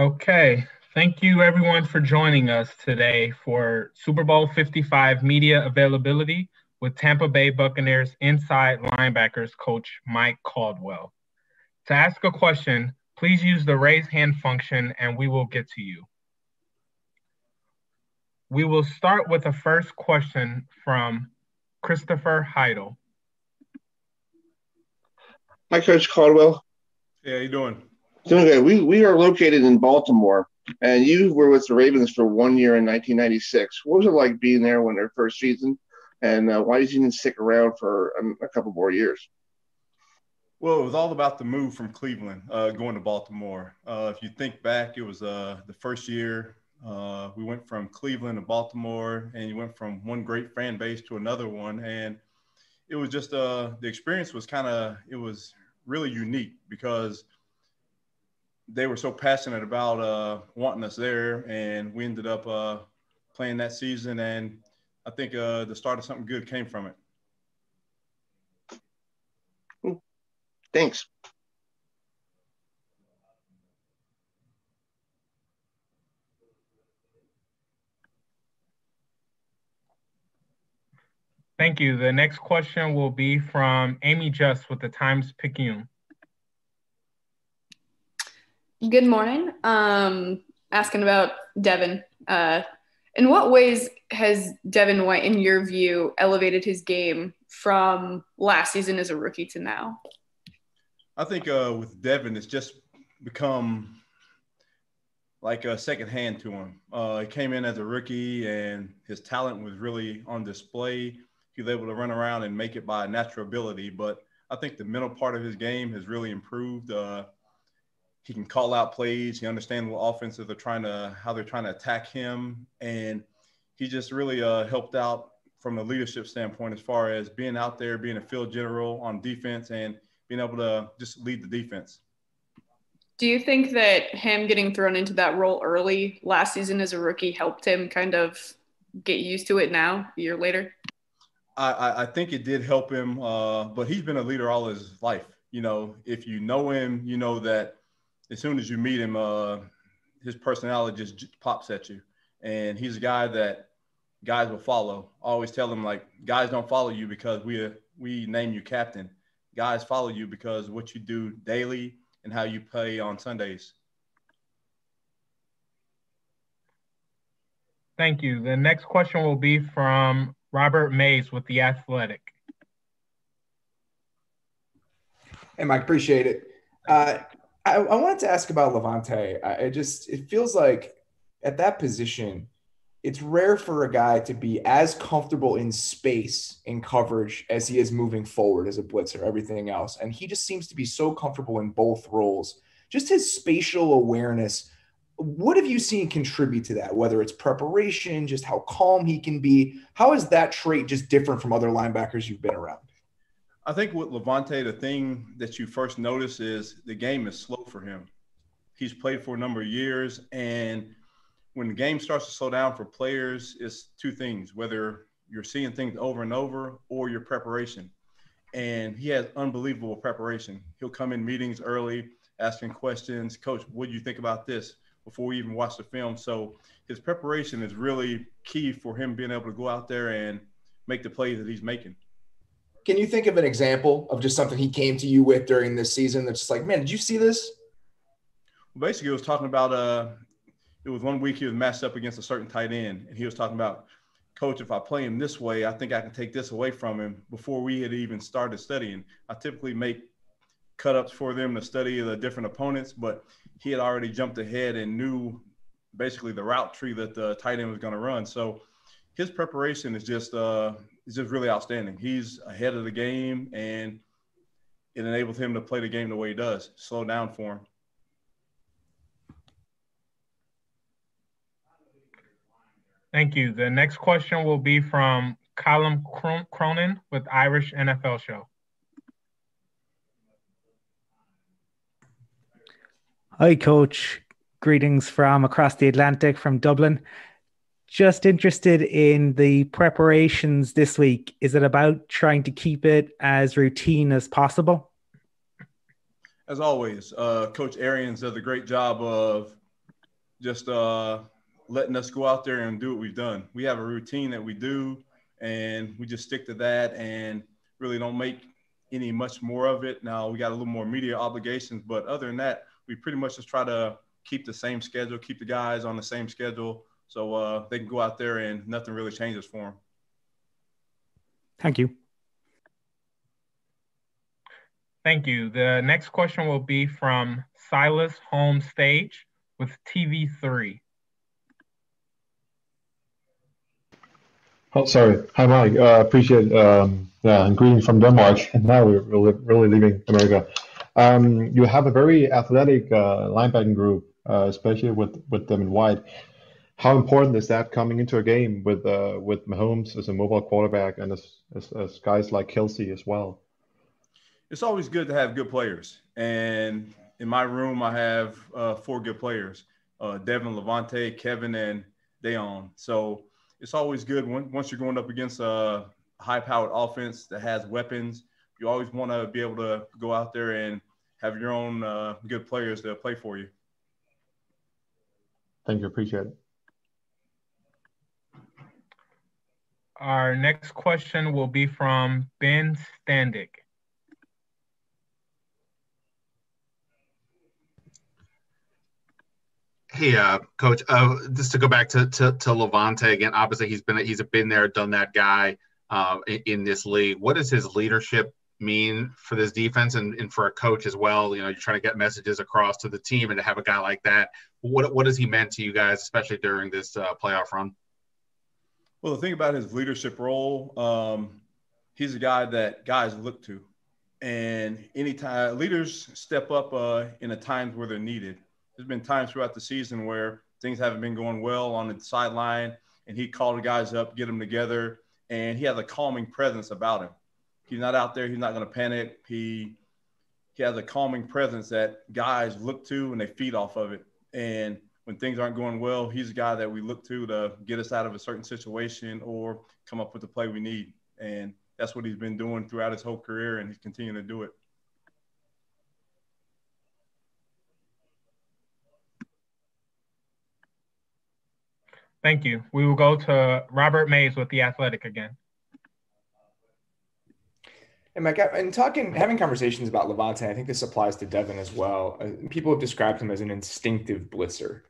Okay. Thank you everyone for joining us today for Super Bowl 55 media availability with Tampa Bay Buccaneers inside linebackers coach Mike Caldwell. To ask a question, please use the raise hand function and we will get to you. We will start with the first question from Christopher Heidel. Hi, Coach Caldwell. Hey, how you doing? Doing good. We we are located in Baltimore, and you were with the Ravens for one year in 1996. What was it like being there when their first season, and uh, why did you stick around for a, a, couple more years? Well, it was all about the move from Cleveland uh, going to Baltimore. Uh, if you think back, it was uh, the first year uh, we went from Cleveland to Baltimore, and you went from one great fan base to another one, and it was just uh, the experience was kind of it was really unique because they were so passionate about uh, wanting us there, and we ended up playing that season. And I think uh, the start of something good came from it. Thanks. Thank you. The next question will be from Amie Just with the Times Picayune. Good morning. Um, asking about Devin. Uh, in what ways has Devin White, in your view, elevated his game from last season as a rookie to now? I think uh, with Devin, it's just become like a second hand to him. Uh, he came in as a rookie, and his talent was really on display. He was able to run around and make it by natural ability, but I think the mental part of his game has really improved. Uh, he can call out plays. He understands what offenses are trying to how they're trying to attack him, and he just really uh, helped out from a leadership standpoint as far as being out there, being a field general on defense, and being able to just lead the defense. Do you think that him getting thrown into that role early last season as a rookie helped him kind of get used to it now, a year later? I, I think it did help him, uh, but he's been a leader all his life. You know, if you know him, you know that as soon as you meet him, uh, his personality just pops at you. And he's a guy that guys will follow. I always tell him like, guys don't follow you because we we name you captain. Guys follow you because what you do daily and how you play on Sundays. Thank you. The next question will be from Robert Mays with The Athletic. Hey, Mike, appreciate it. Uh, I, I wanted to ask about Lavonte. I, I just it feels like at that position, it's rare for a guy to be as comfortable in space in coverage as he is moving forward as a blitzer, everything else. And he just seems to be so comfortable in both roles. Just his spatial awareness. What have you seen contribute to that? Whether it's preparation, just how calm he can be. How is that trait just different from other linebackers you've been around? I think with Lavonte, the thing that you first notice is the game is slow for him. He's played for a number of years, and when the game starts to slow down for players, it's two things: whether you're seeing things over and over or your preparation. And he has unbelievable preparation. He'll come in meetings early, asking questions. Coach, what do you think about this? Before we even watch the film. So his preparation is really key for him being able to go out there and make the plays that he's making. Can you think of an example of just something he came to you with during this season that's just like, man, did you see this? Well, basically, it was talking about uh, it was one week he was matched up against a certain tight end, and he was talking about, coach, if I play him this way, I think I can take this away from him before we had even started studying. I typically make cut ups for them to study the different opponents, but he had already jumped ahead and knew basically the route tree that the tight end was going to run. So his preparation is just uh, is just really outstanding. He's ahead of the game, and it enables him to play the game the way he does. Slow down for him. Thank you. The next question will be from Callum Cronin with Irish NFL Show. Hi, Coach. Greetings from across the Atlantic from Dublin just interested in the preparations this week. Is it about trying to keep it as routine as possible? As always, uh, Coach Arians does a great job of just uh, letting us go out there and do what we've done. We have a routine that we do, and we just stick to that and really don't make any much more of it. Now we got a little more media obligations, but other than that, we pretty much just try to keep the same schedule, keep the guys on the same schedule, so uh, they can go out there and nothing really changes for them. Thank you. Thank you. The next question will be from Silas Homestage with TV3. Oh, sorry. Hi, Mike. Uh, appreciate um, yeah, and greeting from Denmark. And now we're really, really leaving America. Um, you have a very athletic uh, linebacking group, uh, especially with with Devin White. How important is that coming into a game with uh, with Mahomes as a mobile quarterback and as, as, as guys like Kelce as well? It's always good to have good players, and in my room I have uh, four good players: uh, Devin, Lavonte, Kevin, and Deone. So it's always good when, once you're going up against a high-powered offense that has weapons. You always want to be able to go out there and have your own uh, good players to play for you. Thank you. Appreciate it. Our next question will be from Ben Standig. Hey, uh, coach. Uh, just to go back to, to to Lavonte again. Obviously, he's been he's been there, done that guy uh, in, in, this league. What does his leadership mean for this defense and, and for a coach as well? You know, you're trying to get messages across to the team, and to have a guy like that. What what has he meant to you guys, especially during this uh, playoff run? Well, the thing about his leadership role, um, he's a guy that guys look to, and anytime leaders step up uh, in the times where they're needed there's been times throughout the season where things haven't been going well on the sideline, and he called the guys up, get them together, and he has a calming presence about him. He's not out there. He's not going to panic. He he has a calming presence that guys look to and they feed off of it. And when things aren't going well, he's a guy that we look to to get us out of a certain situation or come up with the play we need. And that's what he's been doing throughout his whole career, and he's continuing to do it. Thank you. We will go to Robert Mays with The Athletic again. And Mike, and talking, having conversations about Lavonte, I think this applies to Devin as well. Uh, people have described him as an instinctive blitzer.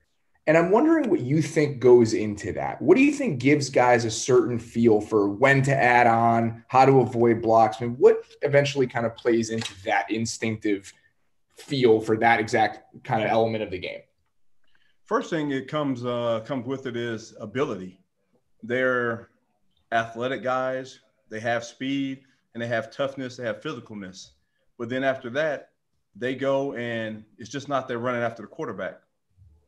And I'm wondering what you think goes into that. What do you think gives guys a certain feel for when to add on, how to avoid blocks? I mean, what eventually kind of plays into that instinctive feel for that exact kind of element of the game? First thing it comes uh, comes with it is ability. They're athletic guys. They have speed and they have toughness. They have physicalness. But then after that, they go and it's just not they're running after the quarterback.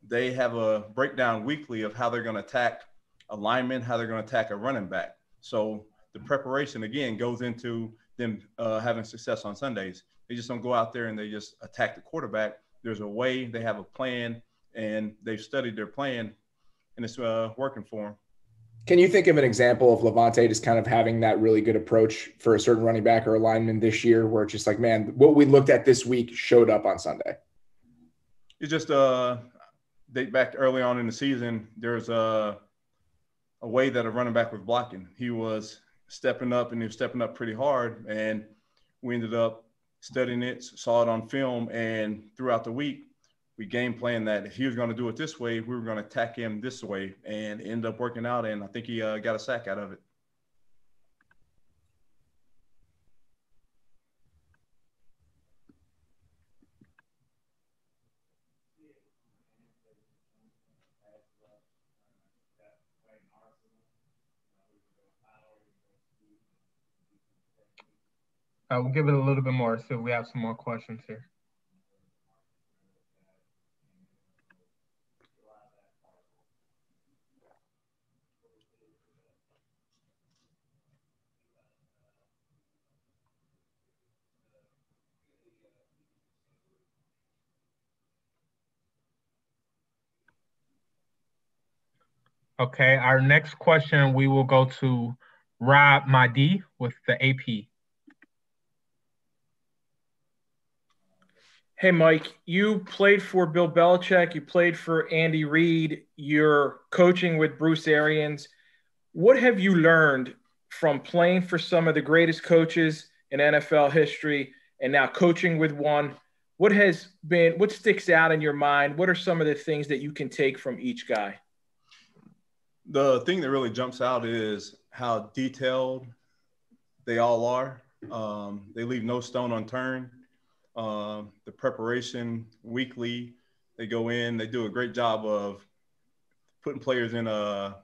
They have a breakdown weekly of how they're going to attack a lineman, how they're going to attack a running back. So the preparation again goes into them uh, having success on Sundays. They just don't go out there and they just attack the quarterback. There's a way. They have a plan and they've studied their plan, and it's uh, working for them. Can you think of an example of Lavonte just kind of having that really good approach for a certain running back or alignment this year, where it's just like, man, what we looked at this week showed up on Sunday? It's just uh, date back early on in the season. There's a a way that a running back was blocking. He was stepping up and he was stepping up pretty hard, and we ended up studying it, saw it on film, and throughout the week, we game plan that if he was going to do it this way, we were going to attack him this way, and end up working out. And I think he uh, got a sack out of it. Uh, we'll give it a little bit more so we have some more questions here. Okay, our next question we will go to Rob Maaddi with the AP. Hey, Mike, you played for Bill Belichick. You played for Andy Reid. You're coaching with Bruce Arians. What have you learned from playing for some of the greatest coaches in NFL history and now coaching with one? What has been, what sticks out in your mind? What are some of the things that you can take from each guy? The thing that really jumps out is how detailed they all are. Um, they leave no stone unturned uh, the preparation weekly. They go in, they do a great job of putting players in uh,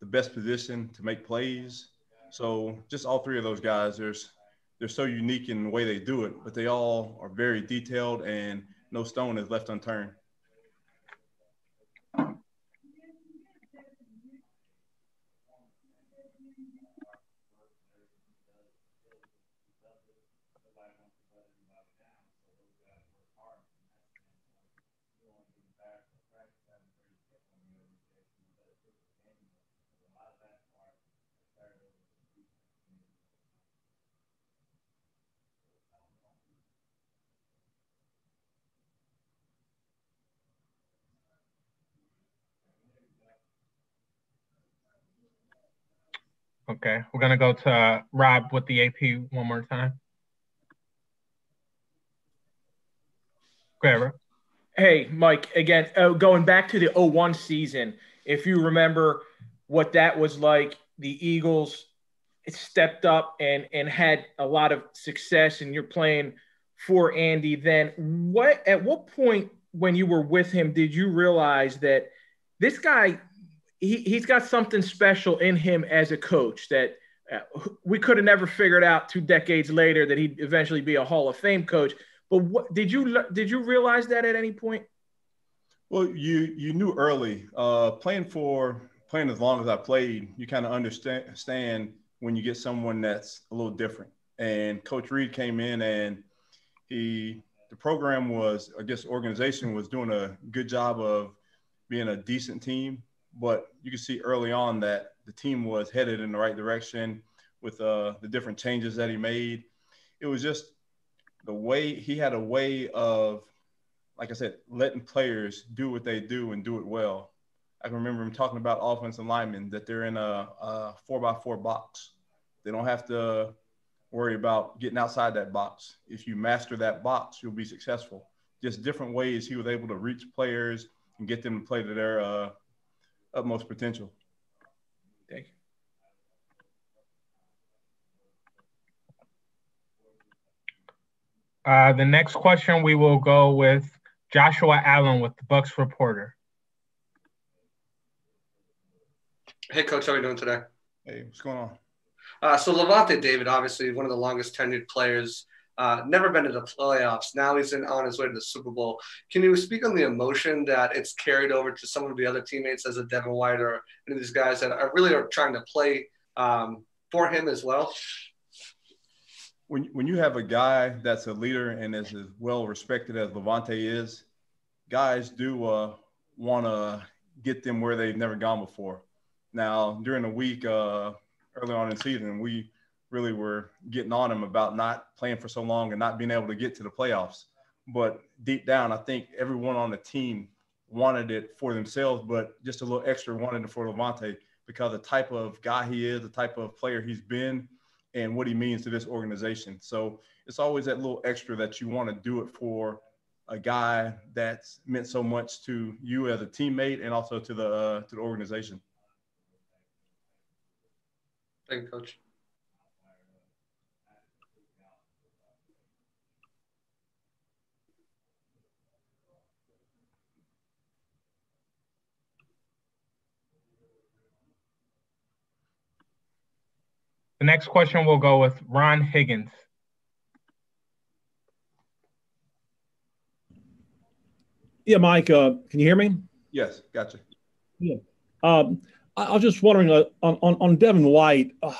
the best position to make plays. So just all three of those guys, there's they're so unique in the way they do it, but they all are very detailed and no stone is left unturned. Okay, we're gonna go to uh, Rob with the AP one more time. Go Hey, Mike, again, uh, going back to the 01 season, if you remember what that was like, the Eagles stepped up and, and had a lot of success, and you're playing for Andy then. What at what point when you were with him did you realize that this guy he, he's got something special in him as a coach that uh, we could have never figured out two decades later that he'd eventually be a Hall of Fame coach. But what did you did you realize that at any point? Well, you you knew early. Uh, playing for playing as long as I played, you kind of understand when you get someone that's a little different. And Coach Reid came in and he the program was I guess organization was doing a good job of being a decent team but you can see early on that the team was headed in the right direction with uh, the different changes that he made. It was just the way he had a way of, like I said, letting players do what they do and do it well. I can remember him talking about offensive linemen that they're in a, a four by four box. They don't have to worry about getting outside that box. If you master that box, you'll be successful. Just different ways he was able to reach players and get them to play to their uh, utmost potential. Thank you. Uh, the next question we will go with Joshua Allen with the Bucs Reporter. Hey, Coach, how are you doing today? Hey, what's going on? Uh, so Lavonte David, obviously one of the longest tenured players uh, never been to the playoffs. Now he's in, on his way to the Super Bowl. Can you speak on the emotion that it's carried over to some of the other teammates as a Devin White or any of these guys that are really are trying to play um, for him as well? When, when you have a guy that's a leader and is as well respected as Lavonte is, guys do uh, want to get them where they've never gone before. Now, during the week, uh, early on in the season, we really were getting on him about not playing for so long and not being able to get to the playoffs. But deep down, I think everyone on the team wanted it for themselves, but just a little extra wanted it for Lavonte because the type of guy he is, the type of player he's been, and what he means to this organization. So it's always that little extra that you want to do it for a guy that's meant so much to you as a teammate and also to the uh, to the organization. Thank you, Coach. The next question will go with Ron Higgins. Yeah, Mike, uh, can you hear me? Yes, gotcha. Yeah. Um, I, I, was just wondering uh, on, on, on Devin White, uh,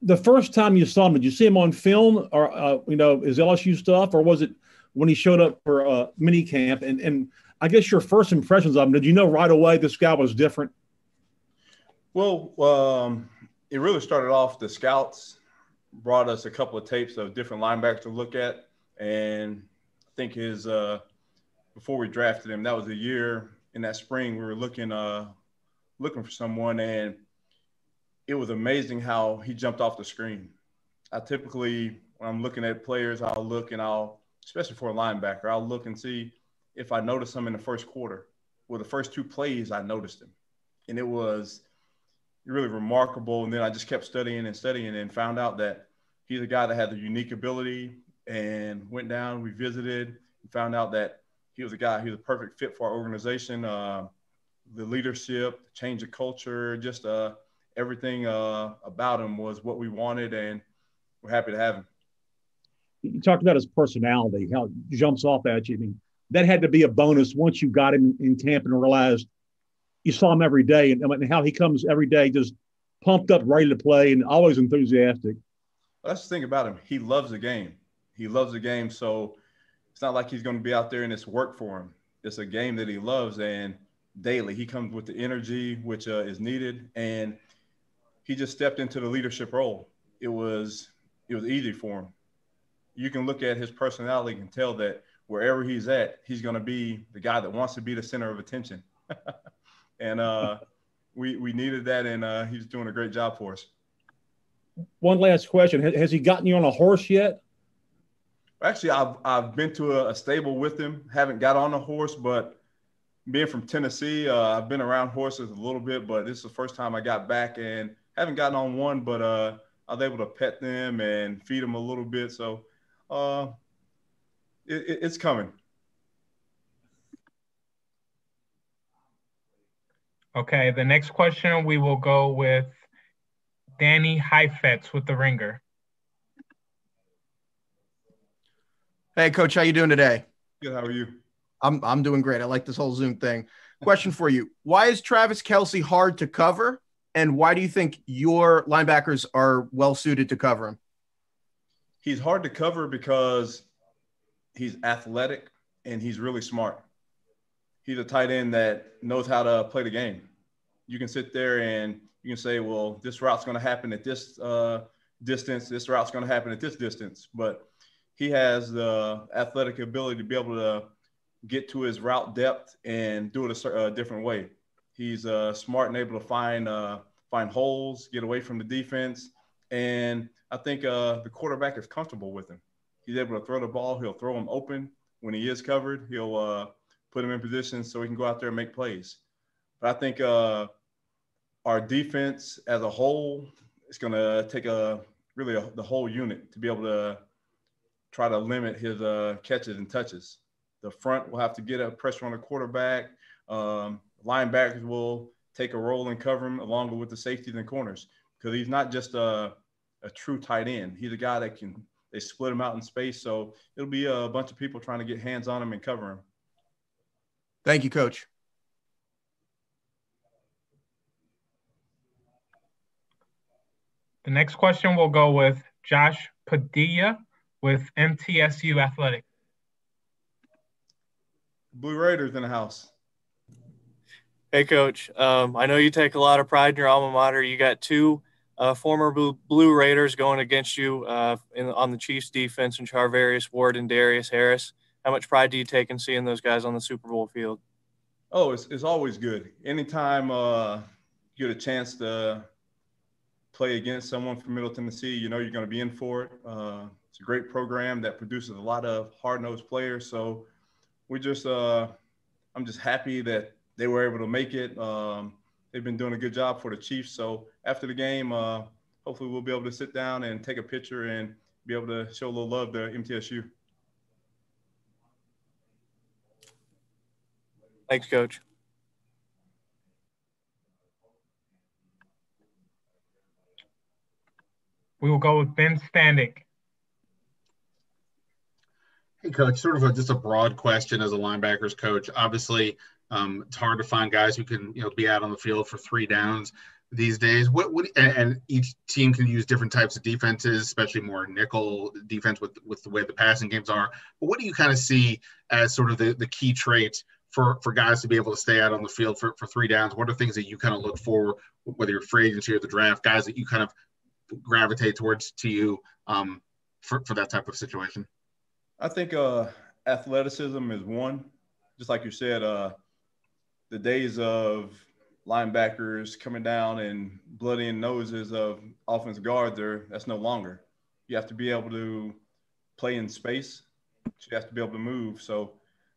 the first time you saw him, did you see him on film or, uh, you know, his LSU stuff, or was it when he showed up for uh, mini camp? And, and I guess your first impressions of him, did you know right away this guy was different? Well, um, it really started off the scouts brought us a couple of tapes of different linebackers to look at, and I think his uh, before we drafted him, that was a year in that spring we were looking uh, looking for someone, and it was amazing how he jumped off the screen. I typically when I'm looking at players, I'll look and I'll especially for a linebacker, I'll look and see if I notice him in the first quarter. Well, the first two plays I noticed him, and it was really remarkable. And then I just kept studying and studying and found out that he's a guy that had the unique ability and went down, we visited, and found out that he was a guy, was a perfect fit for our organization. Uh, the leadership, change of culture, just uh, everything uh, about him was what we wanted, and we're happy to have him. You talked about his personality, how it jumps off at you. I mean, that had to be a bonus once you got him in camp and realized you saw him every day and, and how he comes every day just pumped up, ready to play, and always enthusiastic. Well, that's the thing about him. He loves the game. He loves the game. So it's not like he's going to be out there and it's work for him. It's a game that he loves, and daily he comes with the energy which uh, is needed, and he just stepped into the leadership role. It was it was easy for him. You can look at his personality and tell that wherever he's at, he's going to be the guy that wants to be the center of attention. and uh, we we needed that, and uh, he's doing a great job for us. One last question: Has he gotten you on a horse yet? Actually, I've I've been to a, a stable with him. Haven't got on a horse, but being from Tennessee, uh, I've been around horses a little bit, but this is the first time I got back and haven't gotten on one, but uh, I was able to pet them and feed them a little bit. So uh, it, it's coming. Okay, the next question we will go with Danny Heifetz with the Ringer. Hey, Coach, how you doing today? Good. How are you? I'm I'm doing great. I like this whole Zoom thing. Question for you: Why is Travis Kelce hard to cover, and why do you think your linebackers are well suited to cover him? He's hard to cover because he's athletic and he's really smart. He's a tight end that knows how to play the game. You can sit there and you can say, well, this route's going to happen at this uh, distance. This route's going to happen at this distance. But he has the athletic ability to be able to get to his route depth and do it a, a different way. He's uh, smart and able to find uh, find holes, get away from the defense, and I think uh, the quarterback is comfortable with him. He's able to throw the ball. He'll throw him open when he is covered. He'll uh, put him in positions so he can go out there and make plays. But I think uh, our defense as a whole is going to take a really a, the whole unit to be able to try to limit his uh, catches and touches. The front will have to get a pressure on the quarterback. Um, linebackers will take a role and cover him along with the safeties and corners because he's not just a, a true tight end. He's a guy that can they split him out in space. So it'll be a bunch of people trying to get hands on him and cover him. Thank you, coach. The next question will go with Josh Padilla with MTSU Athletic. Blue Raiders in the house. Hey, Coach. Um, I know you take a lot of pride in your alma mater. You got two uh, former Blue, Blue, Raiders going against you uh, in, on the Chiefs defense and Charvarius Ward and Darius Harris. How much pride do you take in seeing those guys on the Super Bowl field? Oh, it's, it's always good. Anytime uh, you get a chance to play against someone from Middle Tennessee, you know you're going to be in for it. Uh, it's a great program that produces a lot of hard-nosed players. So we just, uh, I'm just happy that they were able to make it. Um, they've been doing a good job for the Chiefs. So after the game, uh, hopefully we'll be able to sit down and take a picture and be able to show a little love to MTSU. Thanks, Coach. We will go with Ben Standig. Hey, coach, sort of a, just a broad question as a linebackers coach. Obviously, um, it's hard to find guys who can you know be out on the field for three downs these days. What, what and, and each team can use different types of defenses, especially more nickel defense with with the way the passing games are. But what do you kind of see as sort of the, the key traits for for guys to be able to stay out on the field for, for three downs? What are things that you kind of look for, whether you're free agency or the draft, guys that you kind of gravitate towards to you um, for, for that type of situation? I think uh, athleticism is one. Just like you said, uh, the days of linebackers coming down and bloodying noses of offensive guards are that's no longer. You have to be able to play in space. You have to be able to move. So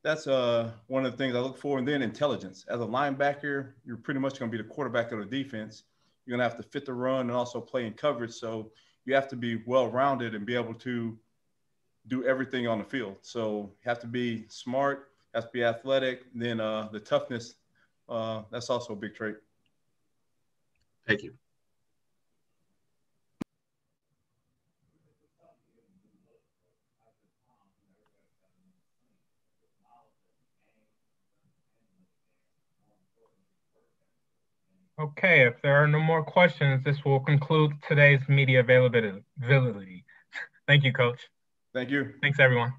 that's uh, one of the things I look for. And then intelligence. As a linebacker, you're pretty much going to be the quarterback of the defense. You're going to have to fit the run and also play in coverage. So you have to be well rounded and be able to do everything on the field. So you have to be smart, have to be athletic. Then uh, the toughness, uh, that's also a big trait. Thank you. Okay, if there are no more questions, this will conclude today's media availability. Thank you, Coach. Thank you. Thanks, everyone.